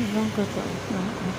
Sobrang kakait na ako.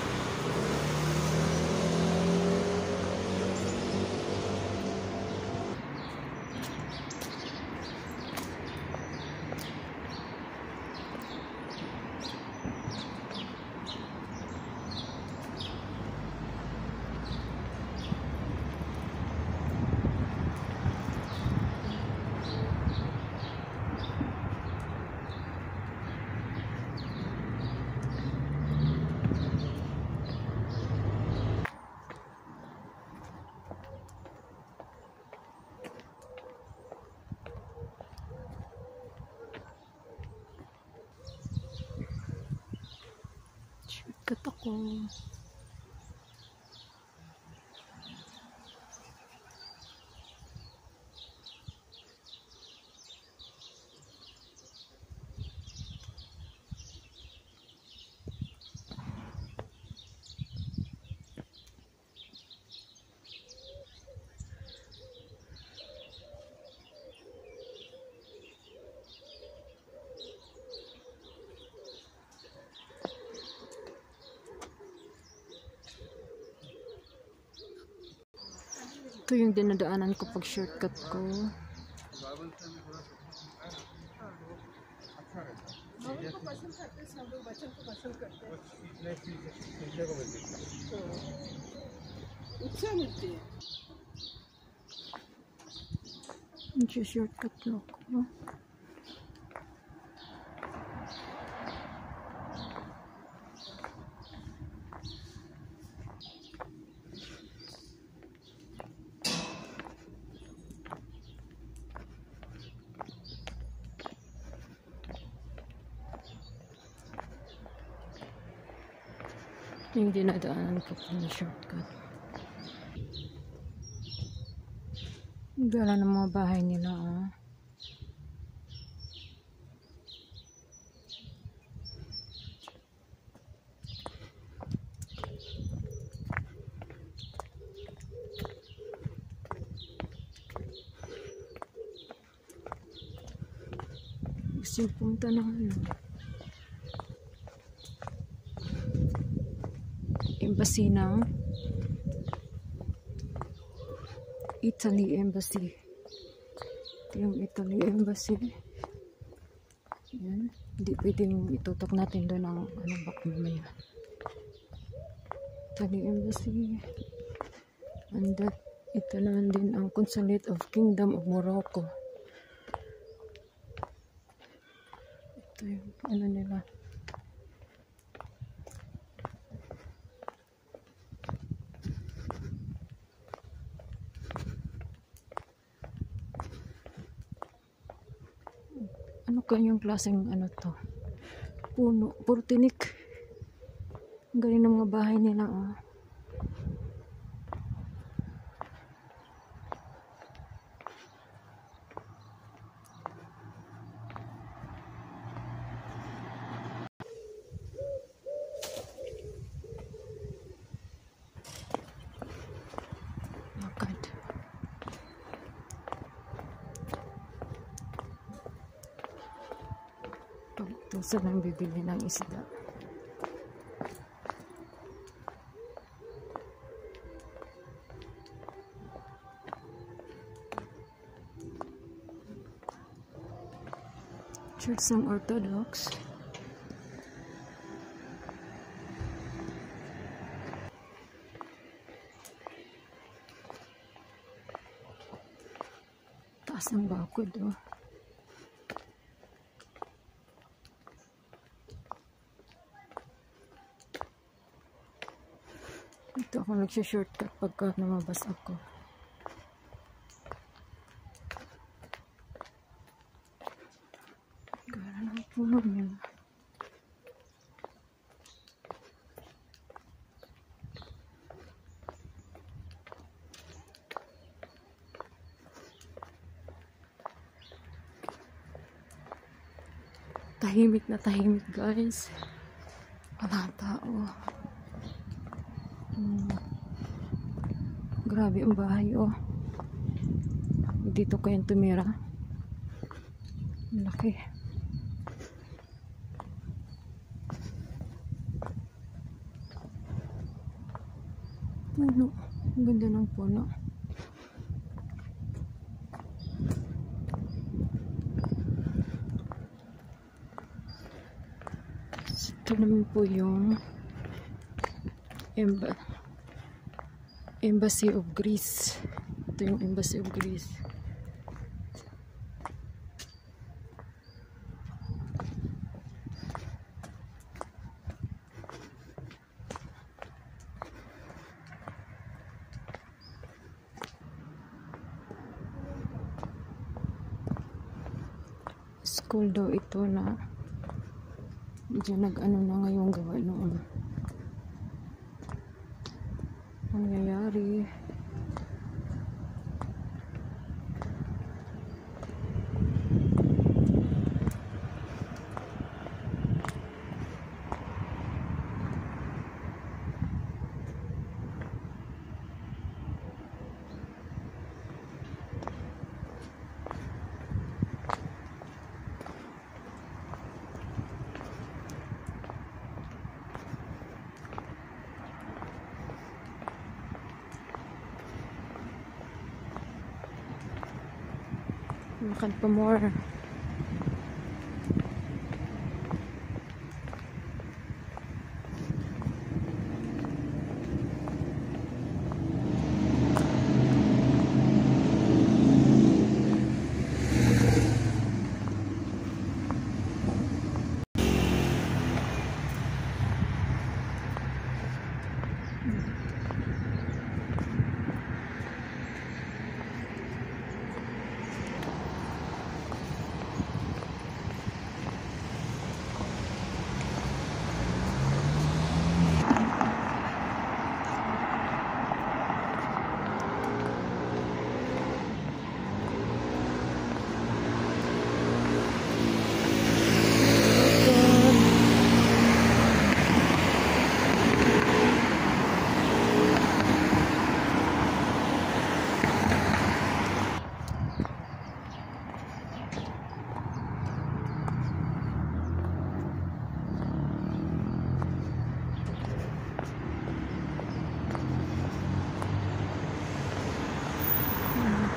Shortcut ako. Ito yung dinadaanan ko pag shortcut ko. Medyo shortcut na yung dinadaanan ko pag shortcut. Gala ng mga bahay nila, ah. Gusto yung punta ng ano. Embassy ng Italy Embassy. Ito yung Italy Embassy. Yan. Hindi pwedeng itutok natin doon ang ano bak mamaya. Italy Embassy. And that, ito naman din ang Consulate of Kingdom of Morocco. Ito yung ano nila. Ano kayong klaseng ano to? Puno, puro tinik. Ang galing ng mga bahay nila oh. Lakad. Tusan ang bibili ng isda. Church ng Orthodox. Taas ng bakod oh. Ito ako nagsha-shortcut pagka lumabas ako. Gara ng puno niya. Tahimik na tahimik guys. Wala tao. Hmm. Grabe ang bahay oh. Dito kayong tumira. Malaki. Puno. Ang ganda ng puno. Ito naman po yung ember. Embassy of Greece. Ito yung Embassy of Greece. School daw ito na Diyan nag-ano na ngayong gawa noon. Nangyayari. Makan pa more.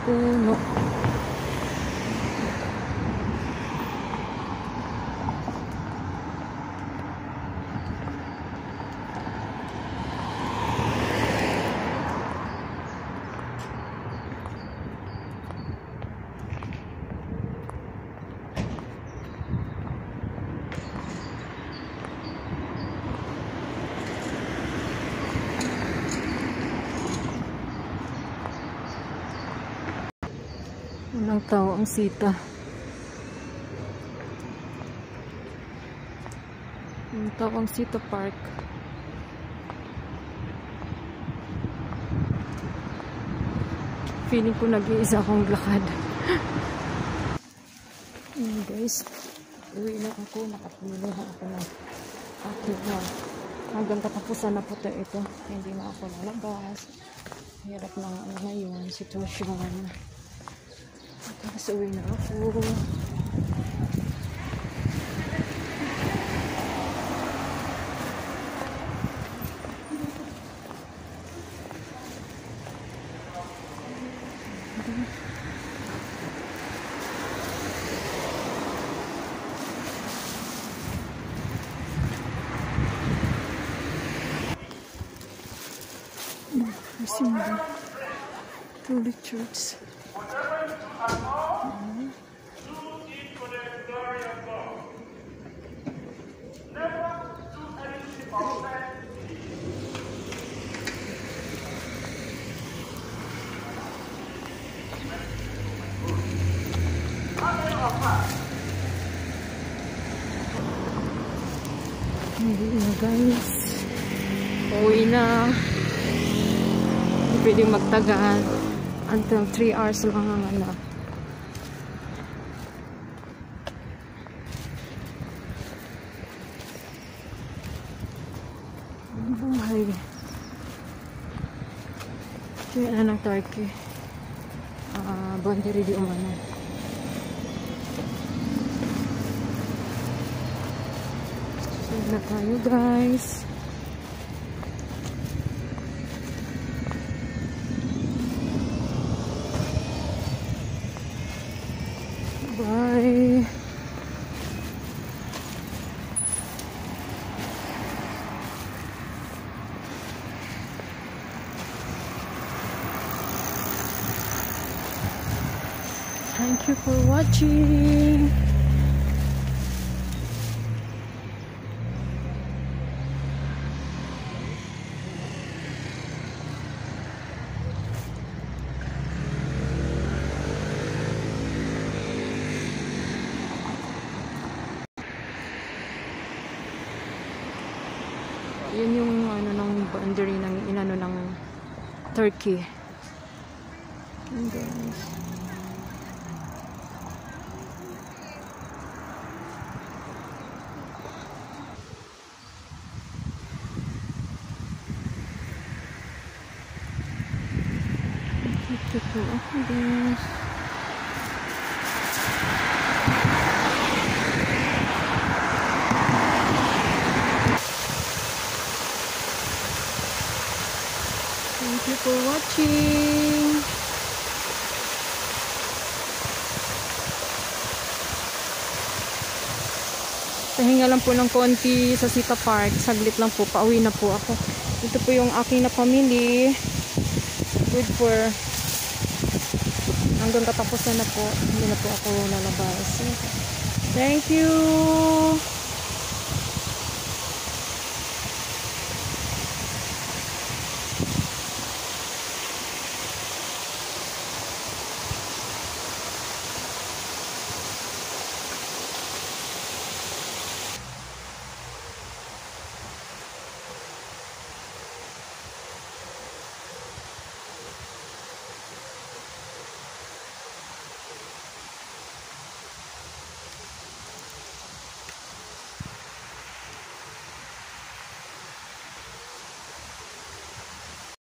Puno. Walang tao ang sita. Walang tao ang sita park. Feeling ko nag-iisa akong lakad. Ayan guys. Uwi na ako. Nakapumili na ako ng aking na hanggang katapusan na po to ito. Hindi na ako lalabas. Hirap ng ano ngayon, sitwasyon. Tapos uwi na ako. Simba. Holy Church. Hindi na guys. Uwi na. Hindi pwedeng magtagal. Until 3 hours lang ang ano. Ang buhay. Kaya na ng Turkey. Ah, boundary di umano. Na tayo guys. Thank you for watching. Yun yung ano ng boundary ng inano ng Turkey. And guys. Ito guys. Thank you for watching. Pahinga lang po ng konti sa Sita Park. Saglit lang po. Pauwi na po ako. Ito po yung aking na family. Good for hanggang katapusan na po. Hindi na po ako lalabas. Thank you.